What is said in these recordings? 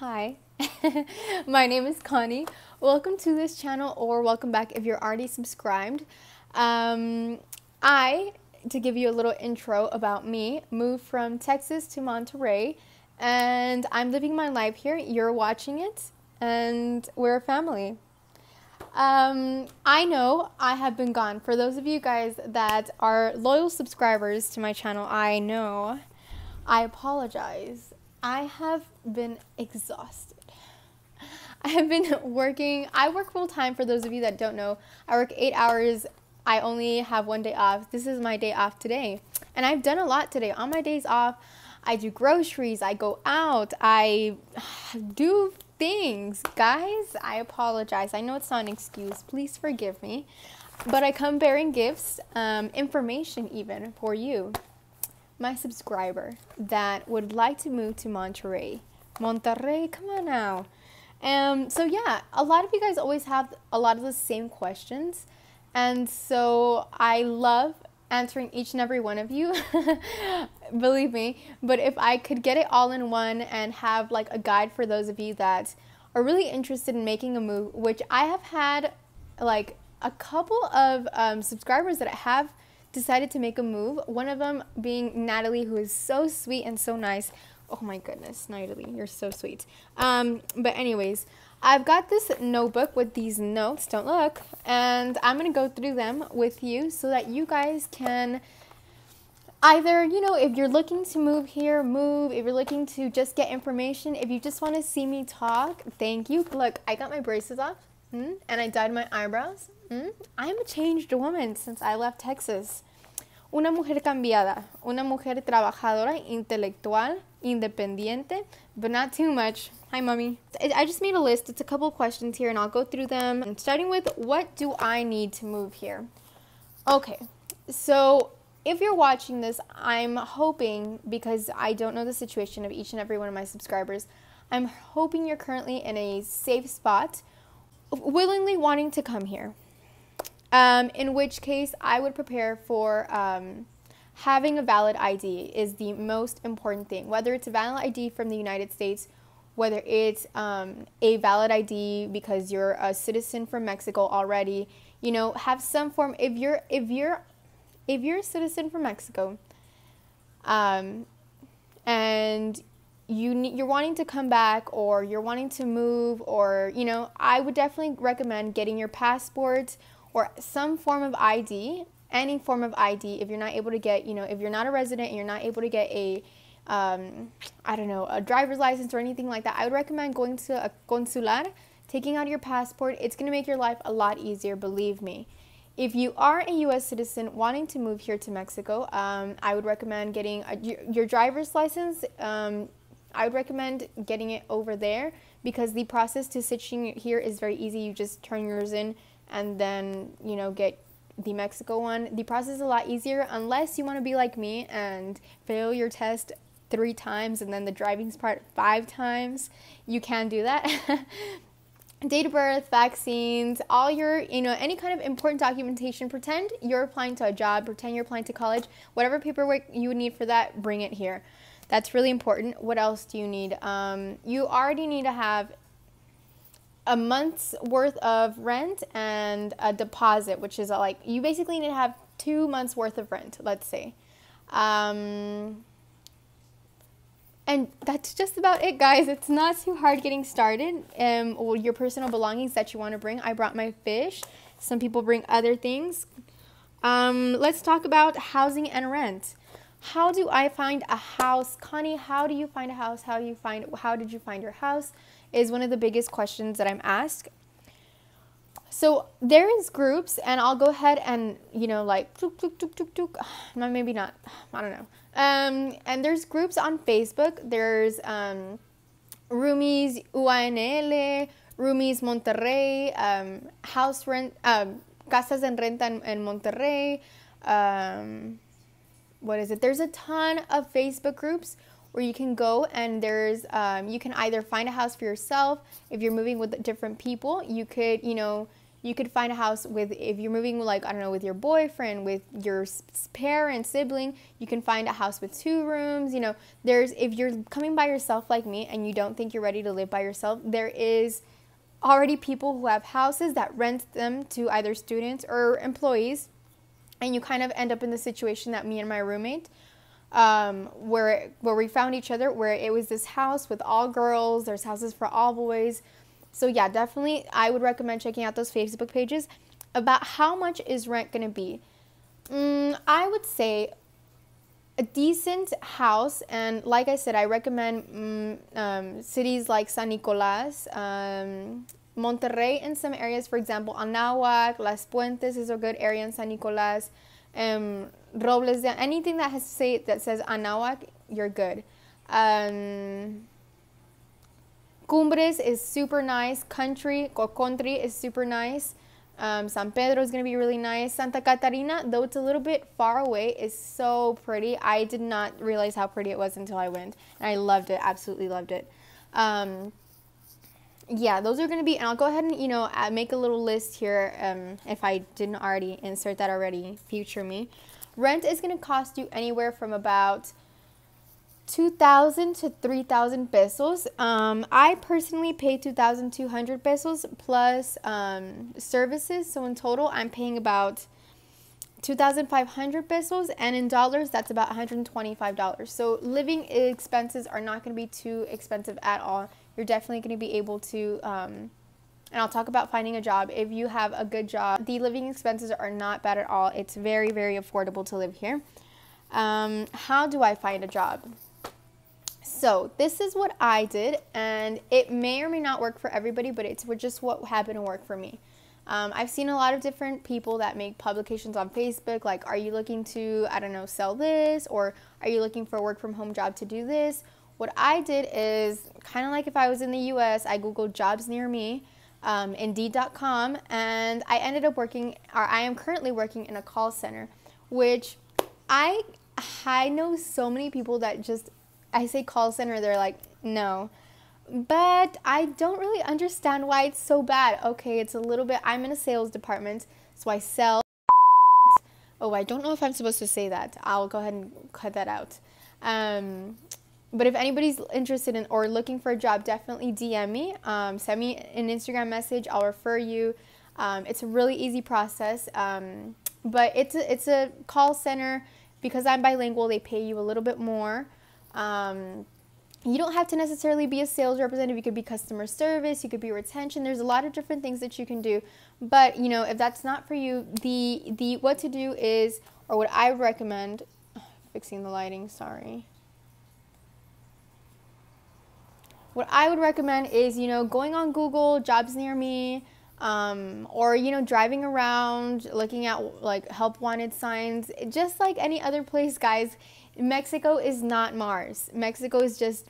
Hi, my name is Connie. Welcome to this channel, or welcome back if you're already subscribed. Um, I, to give you a little intro about me, moved from Texas to Monterrey, and I'm living my life here. You're watching it, and we're a family. Um, I know I have been gone. For those of you guys that are loyal subscribers to my channel, I know I apologize. I have been exhausted. I have been working, I work full time for those of you that don't know. I work eight hours. I only have one day off. This is my day off today. And I've done a lot today. On my days off, I do groceries, I go out, I do things. Guys, I apologize. I know it's not an excuse. Please forgive me. But I come bearing gifts, um, information even for you, my subscriber that would like to move to Monterrey. Monterrey, come on now. Um, so yeah, a lot of you guys always have a lot of the same questions. And so I love answering each and every one of you. Believe me. But if I could get it all in one and have like a guide for those of you that are really interested in making a move, which I have had like a couple of um, subscribers that have decided to make a move. One of them being Natalie, who is so sweet and so nice. Oh my goodness, Natalie, you're so sweet. Um, but anyways, I've got this notebook with these notes, don't look, and I'm going to go through them with you so that you guys can either, you know, if you're looking to move here, move. If you're looking to just get information, if you just want to see me talk, thank you. Look, I got my braces off mm, and I dyed my eyebrows. Mm. I'm a changed woman since I left Texas. Una mujer cambiada, una mujer trabajadora, intelectual, independiente, but not too much. Hi, mommy. I just made a list. It's a couple questions here, and I'll go through them. Starting with what do I need to move here? Okay, so if you're watching this, I'm hoping, because I don't know the situation of each and every one of my subscribers, I'm hoping you're currently in a safe spot, willingly wanting to come here. Um, in which case, I would prepare for um, having a valid ID is the most important thing. Whether it's a valid ID from the United States, whether it's um, a valid ID because you're a citizen from Mexico already, you know, have some form. If you're if you're if you're a citizen from Mexico, um, and you need, you're wanting to come back or you're wanting to move or you know, I would definitely recommend getting your passport or some form of ID, any form of ID. If you're not able to get, you know, if you're not a resident and you're not able to get a um, I don't know, a driver's license or anything like that, I would recommend going to a consular, taking out your passport. It's going to make your life a lot easier, believe me. If you are a U.S. citizen wanting to move here to Mexico, um, I would recommend getting a, your, your, driver's license. Um, I would recommend getting it over there because the process to switching here is very easy. You just turn yours in and then, you know, get the Mexico one. The process is a lot easier unless you want to be like me and fail your test three times and then the driving's part five times. You can do that. date of birth, vaccines, all your, you know, any kind of important documentation. Pretend you're applying to a job, pretend you're applying to college. Whatever paperwork you would need for that, bring it here. That's really important. What else do you need? Um, you already need to have a month's worth of rent and a deposit, which is like you basically need to have two months worth of rent, let's say. Um, and that's just about it, guys. It's not too hard getting started. Um, or your personal belongings that you want to bring. I brought my fish. Some people bring other things. Um, let's talk about housing and rent. How do I find a house, Connie? How do you find a house? How you find? How did you find your house? Is one of the biggest questions that I'm asked. So there is groups, and I'll go ahead and you know like tuk, tuk, tuk, tuk. No, maybe not. I don't know. Um, and there's groups on Facebook. There's um, Roomies UANL, Roomies Monterrey, um, House Rent, um, Casas en Renta en, en Monterrey. Um, what is it? There's a ton of Facebook groups where you can go and there's um, you can either find a house for yourself if you're moving with different people. You could you know You could find a house with, if you're moving, like, I don't know, with your boyfriend, with your parent, sibling, you can find a house with two rooms. You know, there's, if you're coming by yourself like me and you don't think you're ready to live by yourself, there is already people who have houses that rent them to either students or employees. And you kind of end up in the situation that me and my roommate, um, where where we found each other, where it was this house with all girls. There's houses for all boys. So yeah, definitely I would recommend checking out those Facebook pages. About how much is rent going to be? Mm, I would say a decent house, and like I said, I recommend mm, um, cities like San Nicolas, um, Monterrey in some areas, for example, Anahuac, Las Puentes is a good area in San Nicolas, um, Robles, anything that has say that says Anahuac, you're good. Um, Cumbres is super nice. Country, Cocontri is super nice. Um, San Pedro is going to be really nice. Santa Catarina, though it's a little bit far away, is so pretty. I did not realize how pretty it was until I went. And I loved it. Absolutely loved it. Um, yeah, those are going to be, and I'll go ahead and, you know, make a little list here um, if I didn't already insert that already, future me. Rent is going to cost you anywhere from about 2,000 to 3,000 pesos. Um, I personally pay 2,200 pesos plus um, services. So in total, I'm paying about 2,500 pesos, and in dollars, that's about $125. So living expenses are not going to be too expensive at all. You're definitely going to be able to. Um, and I'll talk about finding a job. If you have a good job, the living expenses are not bad at all. It's very, very affordable to live here. Um, how do I find a job? So this is what I did, and it may or may not work for everybody, but it's just what happened to work for me. Um, I've seen a lot of different people that make publications on Facebook, like, are you looking to, I don't know, sell this, or are you looking for a work from home job to do this? What I did is kind of like if I was in the US, I Googled jobs near me, um, Indeed.com, and I ended up working, or I am currently working in a call center, which I I know so many people that just I say call center, they're like, no. But I don't really understand why it's so bad. Okay, it's a little bit, I'm in a sales department, so I sell. Oh, I don't know if I'm supposed to say that. I'll go ahead and cut that out. Um, but if anybody's interested in or looking for a job, definitely DM me. Um, send me an Instagram message. I'll refer you. Um, it's a really easy process. Um, but it's a, it's a call center because I'm bilingual. They pay you a little bit more. Um, you don't have to necessarily be a sales representative. You could be customer service. You could be retention. There's a lot of different things that you can do. But you know, if that's not for you, the the what to do is, or what I recommend, fixing the lighting. Sorry. What I would recommend is you know going on Google jobs near me. Um, or you know driving around looking at like help wanted signs just like any other place guys Mexico is not Mars. Mexico is just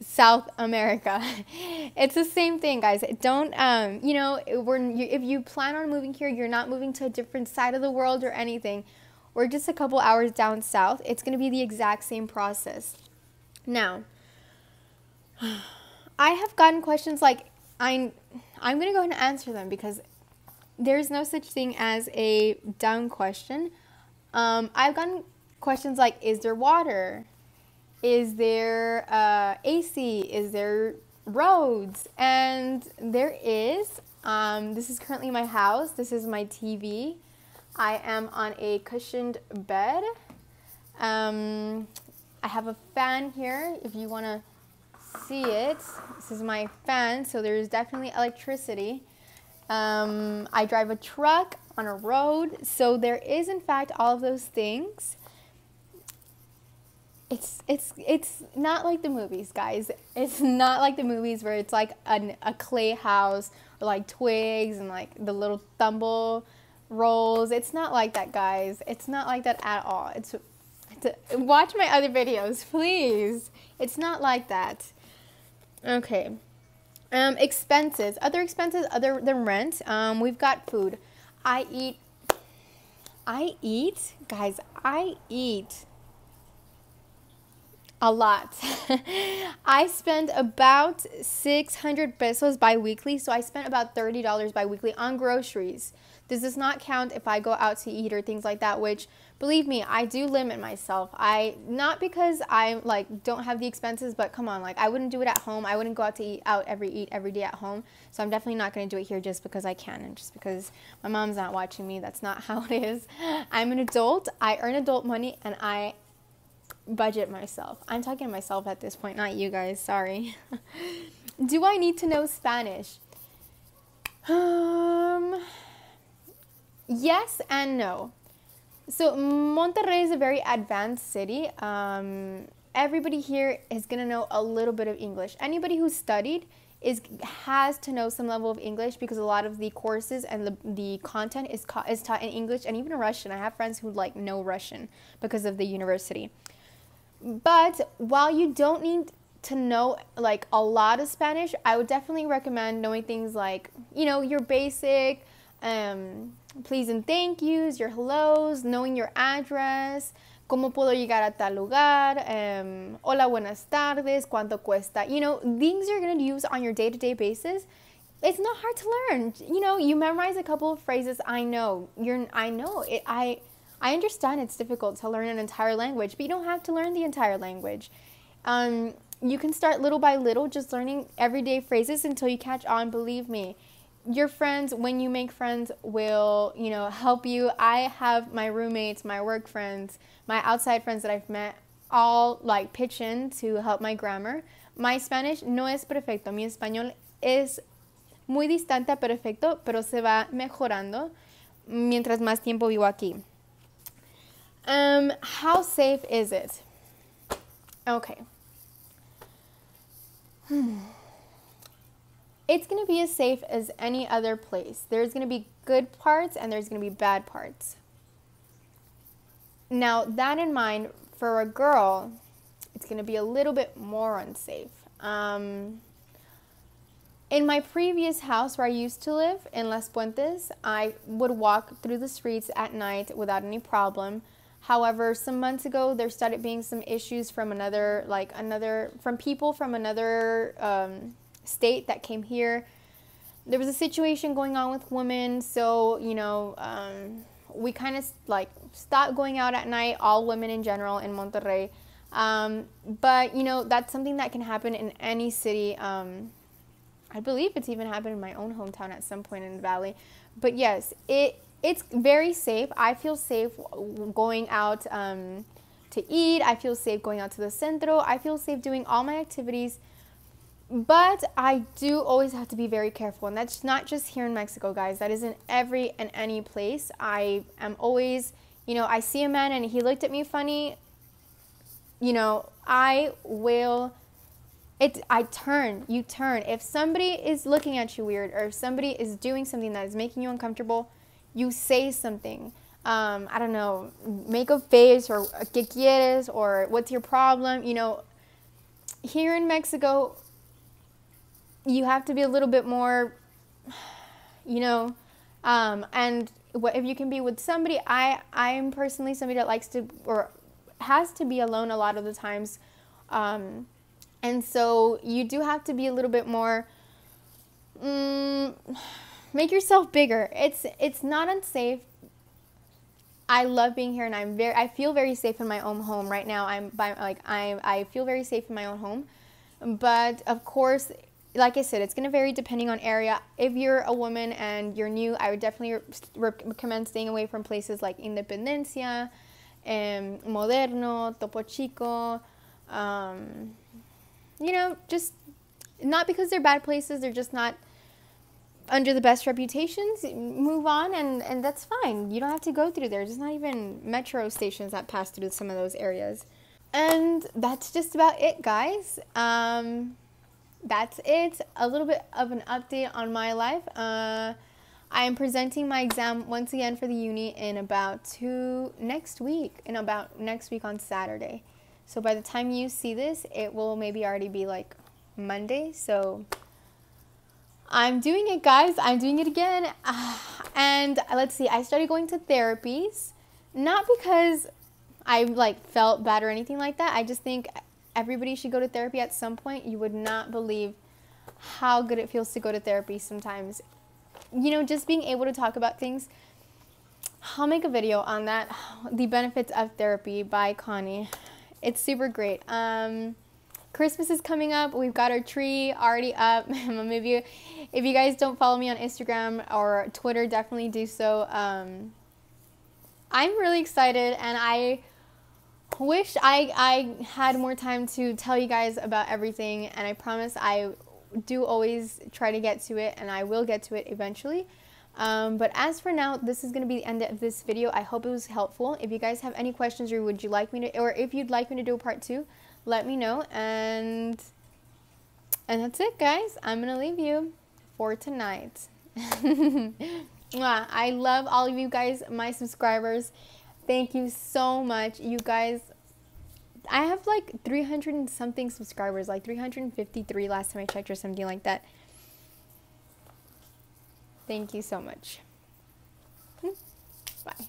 South America. it's the same thing, guys. Don't um, you know, we're if you plan on moving here, you're not moving to a different side of the world or anything. We're just a couple hours down south. It's going to be the exact same process. Now, I have gotten questions like I'm I'm going to go ahead and answer them because there's no such thing as a dumb question. Um, I've gotten questions like Is there water? Is there uh, AC? Is there roads? And there is. Um, this is currently my house. This is my TV. I am on a cushioned bed. Um, I have a fan here if you want to see it. This is my fan, so there's definitely electricity. Um, I drive a truck on a road, so there is, in fact, all of those things it's it's it's not like the movies, guys. It's not like the movies where it's like an, a clay house or like twigs and like the little thumble rolls. It's not like that, guys. It's not like that at all. It's, it's a, watch my other videos, please. It's not like that. Okay. Um, expenses, other expenses other than rent. Um, we've got food. I eat. I eat, guys. I eat a lot. I spend about 600 pesos bi-weekly, so I spent about $30 bi-weekly on groceries. This does not count if I go out to eat or things like that, which believe me, I do limit myself. I not because I like don't have the expenses, but come on, like I wouldn't do it at home. I wouldn't go out to eat out every eat every day at home. So I'm definitely not going to do it here just because I can and just because my mom's not watching me. That's not how it is. I'm an adult. I earn adult money and I budget myself. I'm talking to myself at this point, not you guys. Sorry. Do I need to know Spanish? Um, yes and no. So Monterrey is a very advanced city. Um, everybody here is gonna know a little bit of English. Anybody who studied is has to know some level of English because a lot of the courses and the, the content is is taught in English and even Russian. I have friends who like know Russian because of the university. But while you don't need to know like a lot of Spanish, I would definitely recommend knowing things like, you know, your basic um, please and thank yous, your hellos, knowing your address, cómo puedo llegar a tal lugar, um, hola, buenas tardes, cuánto cuesta. You know, things you're going to use on your day to day basis. It's not hard to learn. You know, you memorize a couple of phrases. I know. You're. I know. It. I. I understand it's difficult to learn an entire language, but you don't have to learn the entire language. Um, you can start little by little, just learning everyday phrases until you catch on. Believe me, your friends, when you make friends, will you know help you. I have my roommates, my work friends, my outside friends that I've met, all like pitch in to help my grammar. My Spanish no es perfecto. Mi español es muy distante a perfecto, pero se va mejorando mientras más tiempo vivo aquí. Um, how safe is it? Okay. Hmm. It's going to be as safe as any other place. There's going to be good parts and there's going to be bad parts. Now, that in mind, for a girl, it's going to be a little bit more unsafe. Um, in my previous house where I used to live in Las Puentes, I would walk through the streets at night without any problem. However, some months ago, there started being some issues from another, like another, from people from another um, state that came here. There was a situation going on with women, so you know, um, we kind of like stopped going out at night. All women in general in Monterrey, um, but you know that's something that can happen in any city. Um, I believe it's even happened in my own hometown at some point in the valley. But yes, it it's very safe. I feel safe going out um, to eat. I feel safe going out to the centro. I feel safe doing all my activities. But I do always have to be very careful. And that's not just here in Mexico, guys. That is in every and any place. I am always, you know, I see a man and he looked at me funny. You know, I will it I turn, you turn. If somebody is looking at you weird or if somebody is doing something that is making you uncomfortable, you say something. Um, I don't know, make a face or ¿qué quieres? or what's your problem? You know, here in Mexico, you have to be a little bit more, you know, um, and what if you can be with somebody? I I am personally somebody that likes to or has to be alone a lot of the times, um, and so you do have to be a little bit more. Mm, make yourself bigger. It's it's not unsafe. I love being here and I'm very I feel very safe in my own home right now. I'm by like I I feel very safe in my own home. But of course, like I said, it's going to vary depending on area. If you're a woman and you're new, I would definitely recommend staying away from places like Independencia, um, Moderno, Topo Chico. Um, you know, just not because they're bad places, they're just not under the best reputations, move on, and, and that's fine. You don't have to go through there. There's not even metro stations that pass through some of those areas. And that's just about it, guys. Um, that's it. A little bit of an update on my life. Uh, I am presenting my exam once again for the uni in about two next week, in about next week on Saturday. So by the time you see this, it will maybe already be like Monday. So I'm doing it, guys. I'm doing it again. And let's see, I started going to therapies, not because I like felt bad or anything like that. I just think everybody should go to therapy at some point. You would not believe how good it feels to go to therapy sometimes. You know, just being able to talk about things. I'll make a video on that, the benefits of therapy by Connie. It's super great. Um, Christmas is coming up. We've got our tree already up. Maybe if you guys don't follow me on Instagram or Twitter, definitely do so. Um, I'm really excited and I wish I, I had more time to tell you guys about everything and I promise I do always try to get to it and I will get to it eventually. Um, but as for now, this is going to be the end of this video. I hope it was helpful. If you guys have any questions or would you like me to, or if you'd like me to do a part two, let me know. And, and that's it, guys. I'm going to leave you for tonight. I love all of you guys, my subscribers. Thank you so much. You guys, I have like 300 and something subscribers, like 353 last time I checked or something like that. Thank you so much. Hmm? Bye.